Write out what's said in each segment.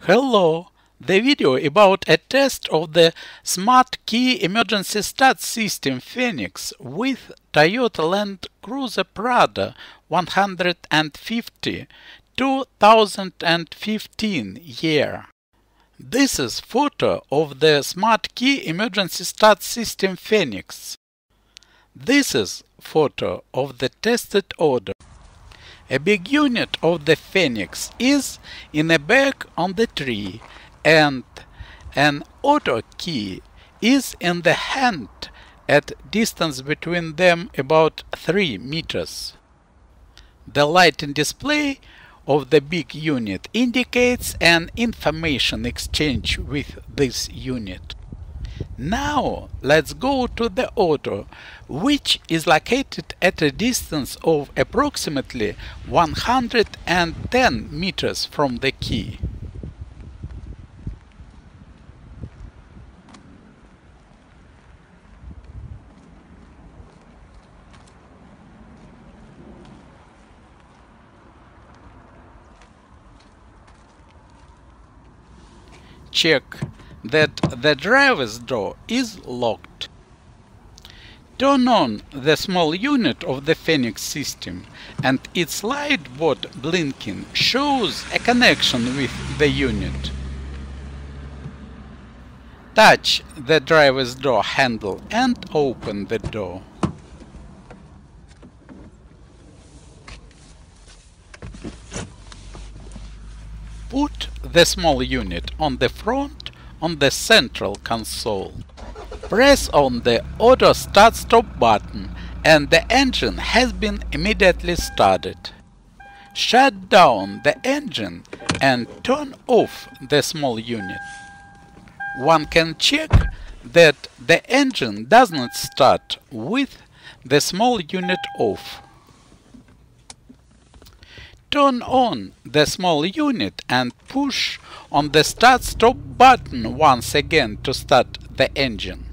Hello! The video about a test of the Smart Key Emergency Start System Phenix with Toyota Land Cruiser Prado 150 2015 year. This is photo of the Smart Key Emergency Start System Phenix. This is photo of the tested order. A big unit of the Phenix is in a bag on the tree and an auto key is in the hand at distance between them about 3 meters. The lighting display of the big unit indicates an information exchange with this unit. Now let's go to the auto, which is located at a distance of approximately 110 meters from the key. Check that the driver's door is locked. Turn on the small unit of the Phenix system and its light board blinking shows a connection with the unit. Touch the driver's door handle and open the door. Put the small unit on the front on the central console. Press on the auto start stop button and the engine has been immediately started. Shut down the engine and turn off the small unit. One can check that the engine does not start with the small unit off. Turn on the small unit and push on the start-stop button once again to start the engine.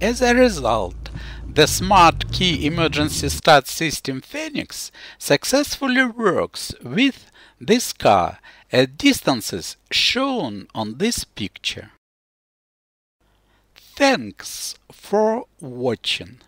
As a result, the Smart Key Emergency Start System Phenix successfully works with this car at distances shown on this picture. Thanks for watching.